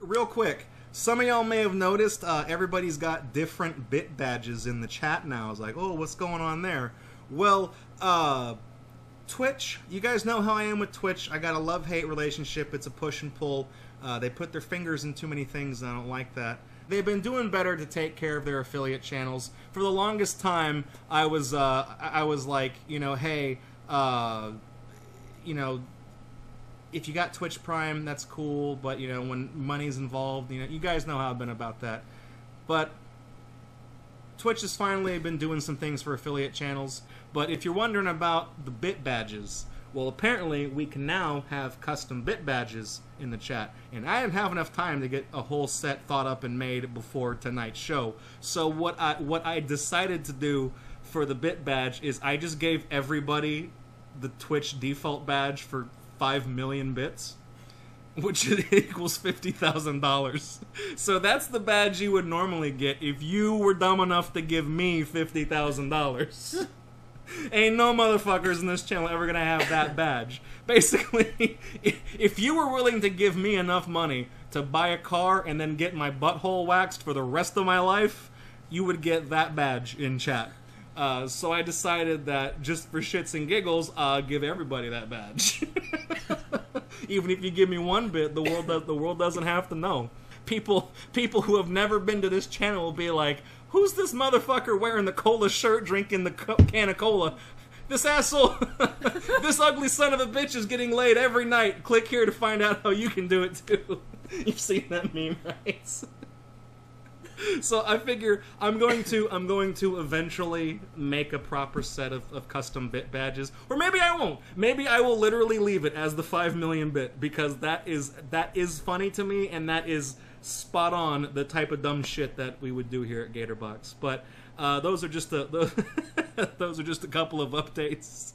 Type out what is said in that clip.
real quick, some of y'all may have noticed uh, everybody's got different bit badges in the chat now. It's like, oh, what's going on there? Well, uh, Twitch, you guys know how I am with Twitch. I got a love hate relationship. It's a push and pull. Uh, they put their fingers in too many things, and I don't like that. They've been doing better to take care of their affiliate channels. For the longest time, I was uh, I was like, you know, hey, uh, you know, if you got Twitch Prime, that's cool. But you know, when money's involved, you know, you guys know how I've been about that. But Twitch has finally been doing some things for affiliate channels. But if you're wondering about the bit badges, well, apparently we can now have custom bit badges in the chat, and I didn't have enough time to get a whole set thought up and made before tonight's show. So what I what I decided to do for the bit badge is I just gave everybody the Twitch default badge for five million bits, which equals fifty thousand dollars. So that's the badge you would normally get if you were dumb enough to give me fifty thousand dollars. Ain't no motherfuckers in this channel ever gonna have that badge. Basically, if you were willing to give me enough money to buy a car and then get my butthole waxed for the rest of my life, you would get that badge in chat. Uh, so I decided that just for shits and giggles, I'll give everybody that badge. Even if you give me one bit, the world does, the world doesn't have to know. People people who have never been to this channel will be like, Who's this motherfucker wearing the cola shirt, drinking the co- can of cola? This asshole, this ugly son of a bitch is getting laid every night. Click here to find out how you can do it too. You've seen that meme, right? so I figure I'm going to I'm going to eventually make a proper set of, of custom bit badges, or maybe I won't. Maybe I will literally leave it as the five million bit because that is that is funny to me, and that is spot on the type of dumb shit that we would do here at Gatorbox. But uh, those are just a those, those are just a couple of updates.